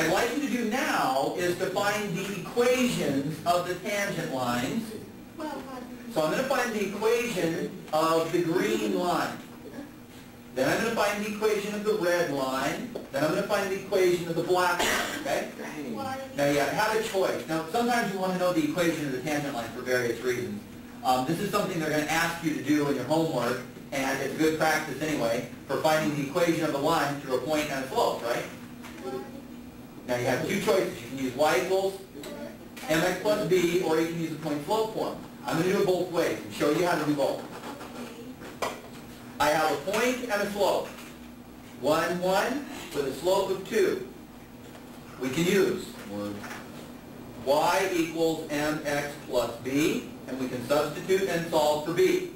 I'd like you to do now is to find the equations of the tangent lines. So I'm going to find the equation of the green line. Then I'm going to find the equation of the red line. Then I'm going to find the equation of the black line, okay? Now you have a choice. Now sometimes you want to know the equation of the tangent line for various reasons. Um, this is something they're going to ask you to do in your homework, and it's good practice anyway, for finding the equation of the line through a point and a slope, right? Now you have two choices. You can use y equals mx plus b, or you can use the point slope form. I'm going to do it both ways and show you how to do both. I have a point and a slope. 1, 1 with a slope of 2. We can use y equals mx plus b, and we can substitute and solve for b.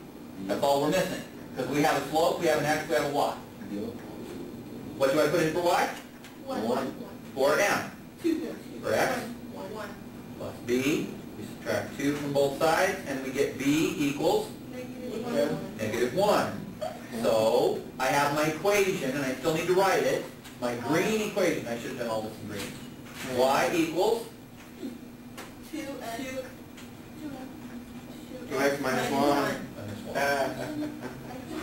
That's all we're missing. Because we have a slope, we have an x, we have a y. What do I put in for y? 1. For m. For x plus b. We subtract 2 from both sides, and we get b equals negative 1. So I have my equation, and I still need to write it. My green equation, I should have done all this in green. y equals 2x minus 1. minus 1.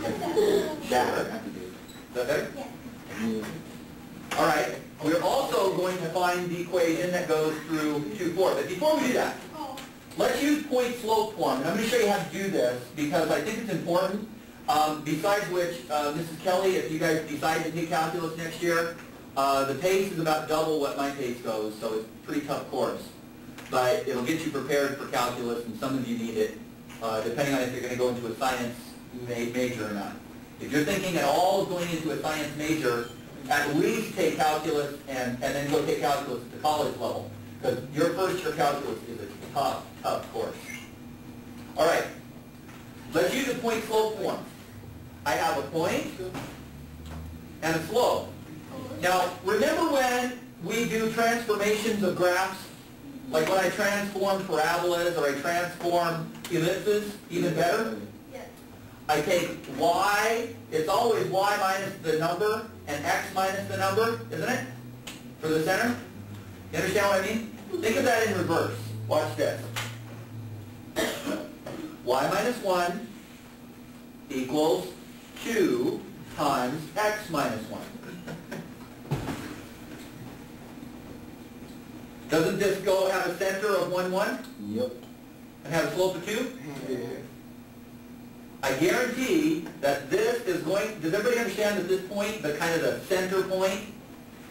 Is That. Is that better? All right. We're also going to find the equation that goes through 2, 4. But before we do that, let's use point slope form. And I'm going to show you how to do this because I think it's important. Um, besides which, uh, Mrs. Kelly, if you guys decide to take calculus next year, uh, the pace is about double what my pace goes, so it's a pretty tough course. But it'll get you prepared for calculus, and some of you need it, uh, depending on if you're going to go into a science ma major or not. If you're thinking at all of going into a science major, at least take calculus and, and then go take calculus at the college level. Because your first year calculus is a tough, tough course. All right. Let's use a point slope form. I have a point and a slope. Now, remember when we do transformations of graphs? Like when I transform parabolas or I transform ellipses, even better? I take y, it's always y minus the number and x minus the number, isn't it? For the center? You understand what I mean? Think of that in reverse. Watch this. y minus 1 equals 2 times x minus 1. Doesn't this go have a center of 1, 1 Yep. and have a slope of 2? Yeah. I guarantee that this is going, does everybody understand that this point, the kind of the center point,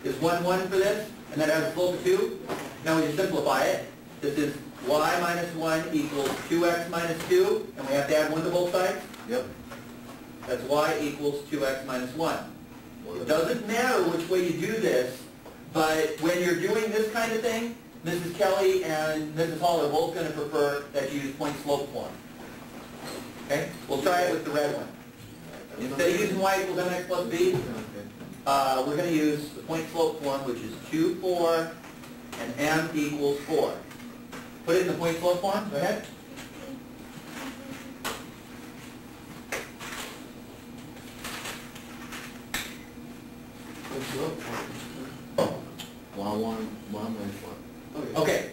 is 1, 1 for this, and that has a slope of 2? Now we just simplify it. This is y minus 1 equals 2x minus 2, and we have to add 1 to both sides? Yep. That's y equals 2x minus 1. It doesn't matter which way you do this, but when you're doing this kind of thing, Mrs. Kelly and Mrs. Hall are both going to prefer that you use point slope form. Okay? We'll try it with the red one. Instead of using y equals mx plus b, uh, we're going to use the point slope form, which is 2, 4, and m equals 4. Put it in the point slope form. Go ahead. One. Okay.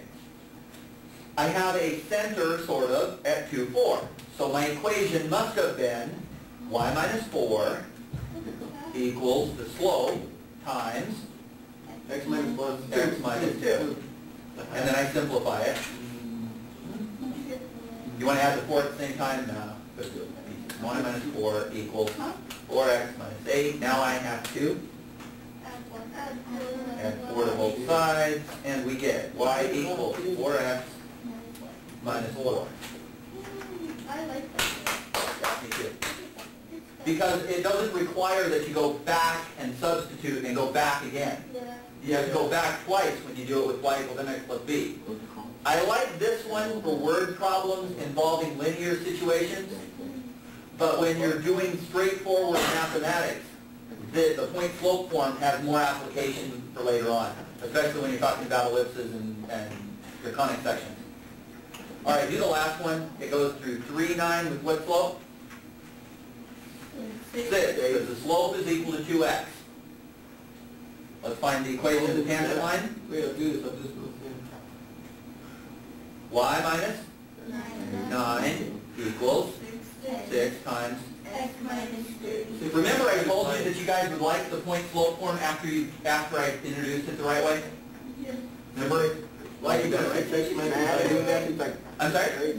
I have a center, sort of, at 2, 4. So my equation must have been y minus 4 equals the slope times X minus one. x minus 2. And then I simplify it. You want to add the 4 at the same time? No. Good. 1 minus 4 equals 4x minus 8. Now I have 2. Add 4 to both sides, and we get y equals 4x minus 4. Mm, I like that. Me too. Because it doesn't require that you go back and substitute and go back again. Yeah. You have to go back twice when you do it with y equals mx plus b. I like this one for word problems involving linear situations, but when you're doing straightforward mathematics, the, the point slope form has more application for later on, especially when you're talking about ellipses and, and your conic sections. All right, do the last one. It goes through 3, 9 with what slope? 6, because the slope is equal to 2x. Let's find the equation of the tangent line. Wait, I'll do this, I'll do this. one. y minus Nine. 9 equals Six. 6 times... X minus thirty. Remember I told you that you guys would like the point slope form after you, after I introduced it the right way? Yeah. Remember? You got that. He's like, I'm sorry.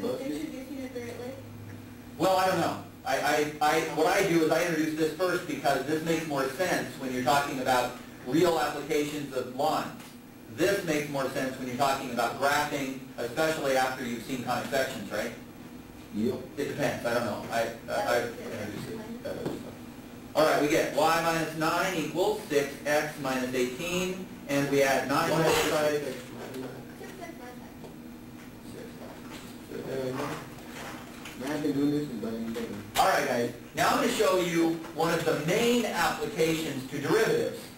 Well, I don't know. I, I, I, what I do is I introduce this first because this makes more sense when you're talking about real applications of lines. This makes more sense when you're talking about graphing, especially after you've seen conic sections, right? Yep. It depends. I don't know. I, I, I it. All right, we get y minus 9 equals 6x minus 18, and we add 9 minus 5. Show you one of the main applications to derivatives.